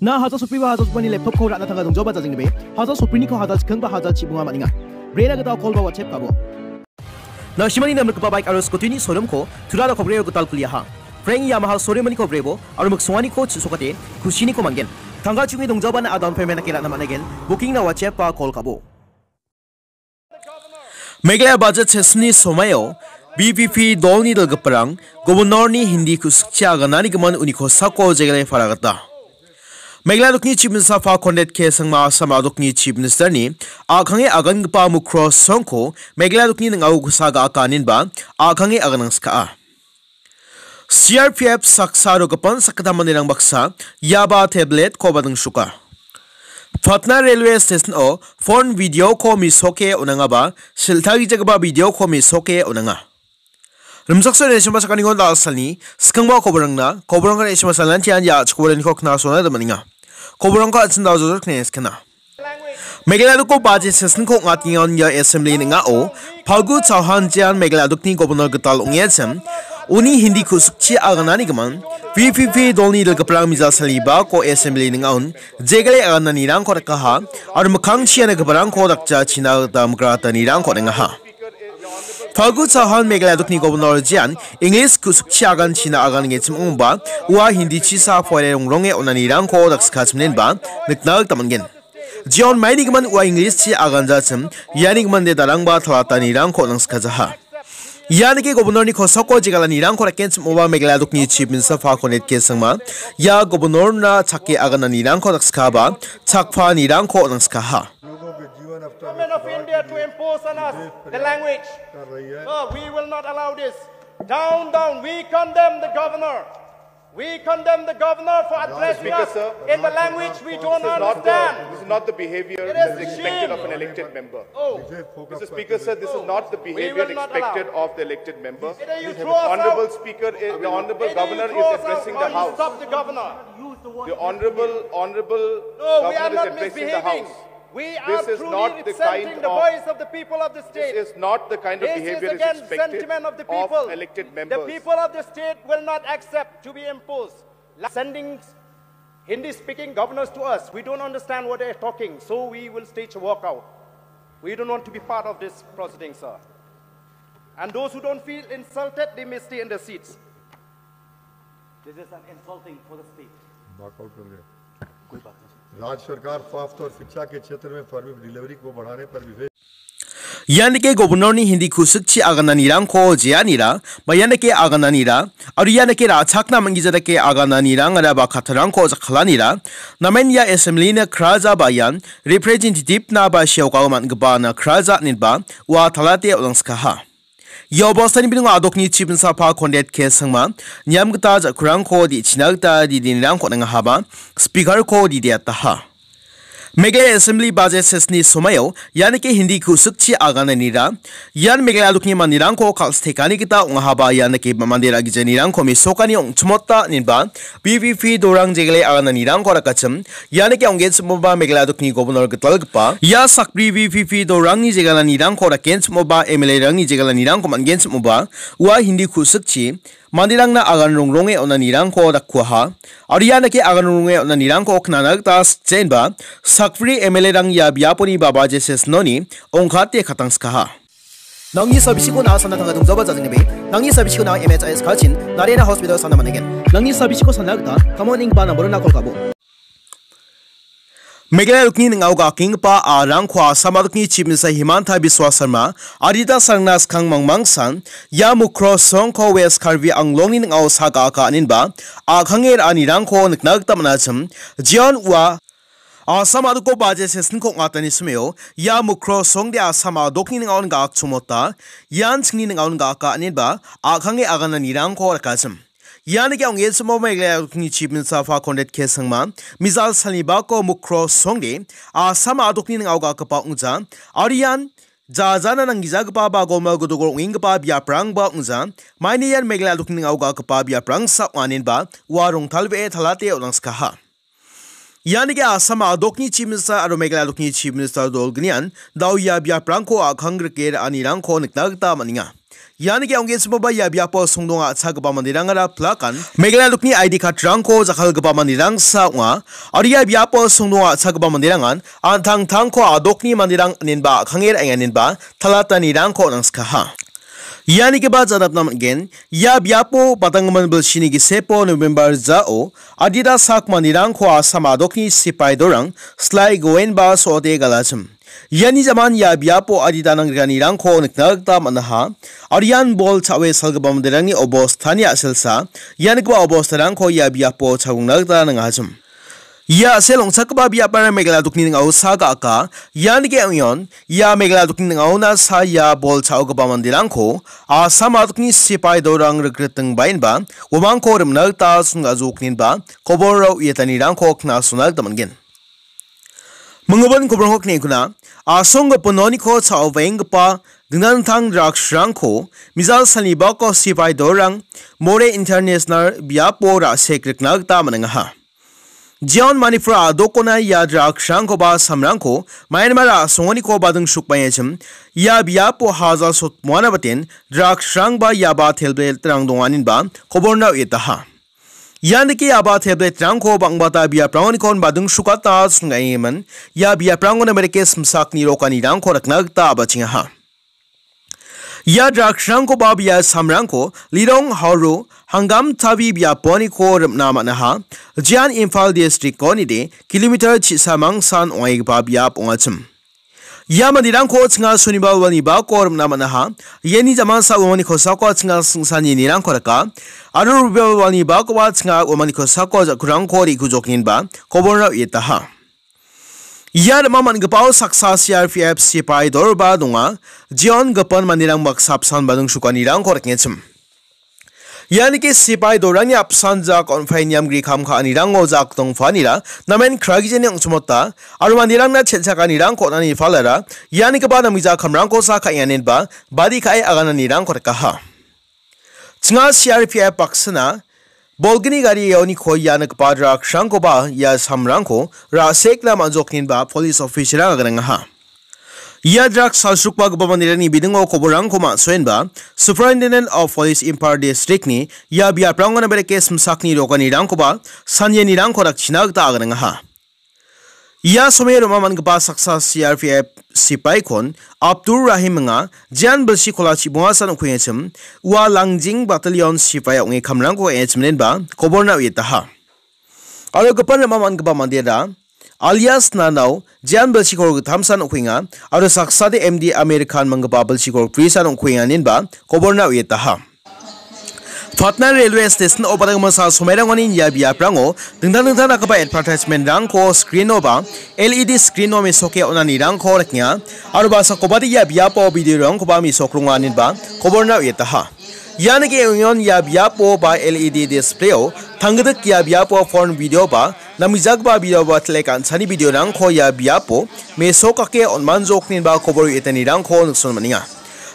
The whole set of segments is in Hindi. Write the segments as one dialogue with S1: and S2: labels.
S1: na haza supri ba haza supani laptop ko ratna thanga dong joba jajing be haza supri ni ko haza khang ba haza chibunga maninga brena ga call ba whatsapp kabo na shimani nam ka bike aro scooty ni sorum ko thura da khobre ko tal kuliya ha freng yamaha sore mani ko brebo aro mak swani ko chusokate kushini ko mangen thanga chungi dong joba na adon payment na kila na managen booking na whatsapp pa call kabo Meghalaya budget सेसनी सोमायो BPP दोलनी दल गपरंग गवर्नर नि हिंदी को शिक्षा गनानी गमन उनिको सको मेघालय दुखनी चीफ मिनिस्टर फा कोंडेट के संगमा समा दुखनी चीफ मिनिस्टर नि आखंगे अगन गपा मुख्रो संको मेघालय दुखनी नंगाउ गुसागा आकानिन बा आखंगे अगनंसका suka Patna railway station o phone video ko mi soke unanga ba silthagi jagba video ko mi soke unanga rumsaksa ne shima sakani gon da salni skangba ko barangna ko baranga ne shima salan tian ya chkoren ko khna sona da maninga खबरों का अचंदा जो खेना मेघालय को बाजे सेशन को एसेंबली नाओ फागु चौहान जान मेघालय गवर्नर गताल उंगेसम उन्नी हिंदी को सूखी आगना गमन पी पी पी दोलनी लगभग मिजा सलीबा को एसेंबली नाउन जेगले आगना निरंग और मखांग छियान गबरंग को रक्षा छिना दाम ग्रा तीरंग हा 더구사한 그 맥라독 니고브 너지안 잉글리스 구숙 그 치아간 지나 아가는 게침 응바 우아 힌디 치사 포레 롱롱에 오나니랑 코닥스 카츠는 바 늑낙 담은겐. 지온 마이니그만 우아 잉글리스 치 아간자침 야니그만 데다랑바 타라타니랑 코낭스 카자하. 야니게 고브너니 코서코 지갈라니랑 코라켄침 오바 맥라독니 치빈사 파코넷 게승마. 야 고브너나 착게 아가나니랑 코닥스 카바 착파니랑 코낭스 카하.
S2: Government of India to impose on us the language. No, oh, we will not allow this. Down, down. We condemn the governor. We condemn the governor for addressing us
S3: sir.
S2: in the language we don't
S3: This is not the,
S2: understand.
S3: this is not the behavior that
S2: is
S3: is expected of an elected member.
S2: Oh,
S3: Mr. Speaker, sir, this is oh. not the behavior
S2: not
S3: expected
S2: allow.
S3: of the elected member. The Honorable Speaker, is- the Honorable Governor is addressing the House.
S2: Stop the governor.
S3: The Honorable, Honorable
S2: No, we are
S3: Governor is
S2: not
S3: addressing the
S2: misbehaving.
S3: House.
S2: We are
S3: this is not the kind
S2: the voice of, the people of the state.
S3: This is not the kind of
S2: this
S3: behavior is,
S2: again,
S3: expected
S2: sentiment of, the people.
S3: Of elected members.
S2: The people of the state will not accept to be imposed. Sending Hindi-speaking governors to us, we don't understand what they're talking, so we will stage a walkout. We don't want to be part of this proceeding, sir. And those who don't feel insulted, they may stay in their seats.
S4: This is an insulting for the state.
S5: Walkout will राज्य सरकार स्वास्थ्य और शिक्षा के क्षेत्र में फर्मी डिलीवरी को बढ़ाने पर विशेष
S1: यानी के गवर्नर नि हिंदी खुसुक आगना निरां खो जिया निरा बयान के आगना निरा, और यान के राछाकना मंगी जदा के आगना निरां अरा बा खतरां खो जखला निरा। नमेन या असेंबली ने खराजा बायान रिप्रेजेंटेटिव ना बा मान गबा ना खराजा निबा वा थलाते ओलंसका Yo bostani binung adok ni chipin sa pa kondet ke sangma nyam gta kurang ko di chinagta di din rang ko nang haba speaker ko di dia ta ha Megalaya Assembly Budget Sesni Somayo, yani ke Hindi ku sukci agana nira, yan Megalaya lukni mandirang ko kal stekani kita unghaba yani ke mandira gije nirang ko misokani ung cumotta nirba, BVP dorang jegele agana nirang ko rakacem, yani ke ungge cumoba Megalaya lukni gubernur getalgpa, ya sak BVP dorang ni jegele nirang ko rakens cumoba MLA rang ni jegele nirang ko mangens cumoba, wa Hindi ku মান্দিরং না আগান রং রং এ ও না নিরং কো দা কুয়া হা আরিয়া না কি আগান রং এ ও না নিরং কো খনা না তা চেন বা সাকফ্রি এমএলএ রং ইয়া বিয়াপনি বাবা জেসেস ননি ওংখাতে খাতাংস কা হা নংনি সার্ভিস কো না সানা থাঙ্গা দুমজাবা জাজিনে বে নংনি সার্ভিস কো না Megalarukni ngauga kingpa arang khwa samaduk ni chimisa himanta biswa sarma arida sarnas kangmang mangsan ya mukro songko wes karvi anglongni ngau saga ka aninba a kanger anirang ko niknagta manachim jion wa a samaduk ko ba je se sin ko ngata ni sumeo ya mukro songde a samaduk ni ngau ga chumota yan chingni ngaon ga ka aneba akhang e agana nirang ko rakachim yani kyang yes mo mai le ni chief minister fa kondet ke sangma mizal saliba ko mukro songde a sama adok ni ngau ga ka pa ungja arian ja jana nang giza ga ba go ma go do wing ba bia prang ba ungja mai ni yan megla adok ni ngau ga ka pa bia prang sa wanin ba warung thalbe thalate ulang ska ha यानी के आसाम आदोकनी चीफ मिनिस्टर और मेघालय आदोकनी चीफ मिनिस्टर दोलगनियान दाउ या बिया प्रांको आखंग्र केर अनिरांको निकनागता मनिया Yani ke ongen sumba ya biapo sungdong a cha gaba mandirang ara plakan. Megala lukni ID card rangko jakal gaba mandirang sa unga ari ya biapo sungdong a cha gaba mandirangan antang tangko adokni mandirang ninba khanger engan ninba thalata ni rangko nangskaha. Yani ke ba jadap nam gen ya biapo bel shini gi sepo November zao adida sak mandirang ko asama adokni sipai dorang slai goen ba so sote galachim yani zaman ya bia po adi danang rani rang ko nek nak ta manaha arian bol chawe salga bam derangi obos tani aselsa yani kwa obostha rang ko ya bia po chawung nak ta nang ajum Ya selong sakba biapa namegaladuk nining au sa ga ka. yani ge yon ya megala dukni ning au na sa ya bol chao gaba mandirang ko a sama dukni sipai dorang rekreteng bain ba wamang ko remnak ta sunga zuk nin ba. kobor ro yetani rang ko khna sunak damgen मंगबन खबरों कुना असोंग पुनोनीखो छाओ वैंगप दिनाथंग ड्रग्स रंगो मिजा सलीब कौशिपाय दौरंग मोरे इंटरनेशनल ब्यापोरा सेक्रिकना मनगा जियान मणिपुरा दोकोना या ड्रग्स रंगोबा सामरंगो म्यांमारा सोनी बदंग सूपयाचम या ब्यापो हाजा सुनाबेन ड्रग्स रंग या बा थेलबे तरंग दोबा खबर नाव इतहा यानी आबाद हेबे त्रांगो बंगाताप्रांगन बादू सुखाता सुन या बिप्रांगन अमेरिके मसाक निरोकानी रंगो रखना चिंहा या ड्रग्सरंगो बाबिया सामरंगो लिरोंग हौरु हंगाम थावी बियापोनिको रमनामा जियान इम्फाल डिस्ट्रिक्ट कोनी दे किलोमीटर छिसामंग सान ओइग बाबियाप ओचम ya mandirang ko chinga suniba wani ba ko nama ha yeni zaman sa wani ko sa ko chinga sungsani ni rang ko ka aru rubel wani ba ko chinga wani ko sa ko kurang ko ri ku jokin ba ko ra yeta ha Yar maman gapao saksa CRPF sipai dorba dunga Jion gapan mandirang maksapsan badung sukanirang korek ngechim यानी कि सिपाही दौरान अफसान जक अनफाइनग्री खामखा निरंगो जक दंगफानीरा नमेन ख्रागीजनी अंसमता और मानीरंगना छेलसाका निरंग खोना निफालरा यानी कि बाना मिजा खमरंग को साखा यानेनबा बादी खाय आगाना निरंग खरकाहा छंगा सीआरपीए पक्सना बोलगिनी गारी यानी खोय यानक पाड्राक शंकोबा या समरंग रासेकला मजोकनिनबा पुलिस ऑफिसरा अगरंगहा Ia drak Yadrak Salsukpa Gubernur ni bidungo koborang koma soenba Superintendent of Police Impar District ni ia biar perangan berke semsakni rokani rang koba sanye ni rang korak china kita agan ngaha. ia somai rumah man kepa saksa CRPF sipai kon Abdul Rahim nga jan bersi kola cibungasan ukuyecem wa langjing batalion sipai ungi kamrang ko ecemnen ba koborna ha. Aro kepan rumah man mandi mandira alias nanau, jian belchikor thamsan okhinga aro saksade md american mangba belchikor prisan okhinga ninba koborna uetaha Patna railway station ओपदग मसा सुमेरांगनि याबिया प्रांगो दंदा दंदा नाकबा एडवर्टाइजमेंट रांखो स्क्रीन ओबा एलईडी स्क्रीन ओमे सके ओनानि रांखो रखिया आरो बासा कोबादि याबिया पो भिदिओ रांखबा मि सोक्रुङा निबा खबरना यतहा यानके उयोन याबिया पो बा एलईडी डिस्प्ले ओ थंगदक याबिया पो फ़ोन भिदिओ बा नमीजाक बाथलैकानी भिडियो रंग या बियापो मेसोके ओनमानजोक निबा खबर एटनी रंग नुसनमिंगा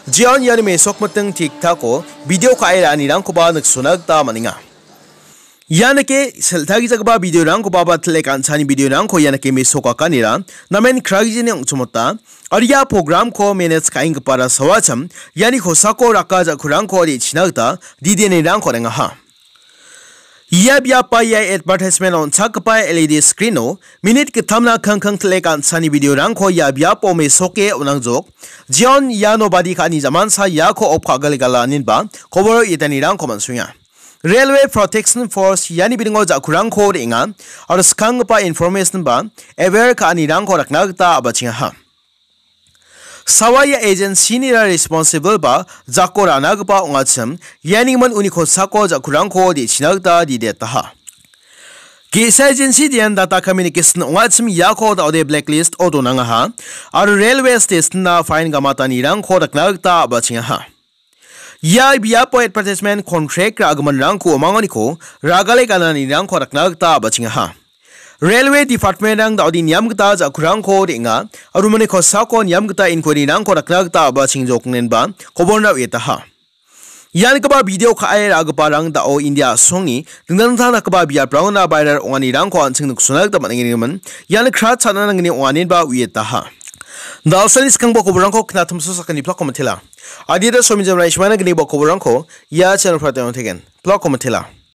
S1: जिया यानी मेसोक मतंग ठीक ठाको भिडियो खाएरा रंग नुसनता यानके सेल्थागी जगबा भिडियो रंग बाथलैकानी भिडियो रंग यानके मेसोका निरा नमेन ख्राजी नेता और यह प्रोग्राम को मेनेज खाइंग पारा सवाचम यानी खोसा को रखा जखुरा को छिनाता दीदी ने रंग हो रंगा हा ha या बिया पाया एडवर्टाइजमेंट ऑन छक पाए एलईडी स्क्रीन ओ मिनिट के थमना खंग खंग थले कान सनी वीडियो रंग को या पो में सोके उनंग जोक जियोन या नो बादी का नि जमान सा या को खागल गला निन बा खबर इतनी रंग को मनसुया रेलवे प्रोटेक्शन फोर्स यानी बिरंगो जाखुरंग को रिंगा और सवाई एजेंसी ने रिस्पॉन्सिबल बा जाको रानाग बा उंगाचम यानी मन उन्हीं को सको जाकुरां को दिच्छना गता दिदेता हा एजेंसी दिन डाटा कम्युनिकेशन उंगाचम या को दाउदे ब्लैकलिस्ट ओ दोनांग हा और रेलवे स्टेशन ना फाइन गमाता निरां को रखना गता बचिंग हा या बिया पॉइंट प्रतिस्मेंट कॉन्ट्रैक्ट रागमन रंग को मांगनी को रागले गाना निरां को रखना Ra gaba rang da o india songi dingdang thana kaba bia brown na bayar ongani rang ko anching nuk sunak da mangi man yan khra chana nang ni onin ba uye ta ha dal salis kang boko burang ko kna thumsu sakani plak ko mathila adida somi jam rai shmana gni boko burang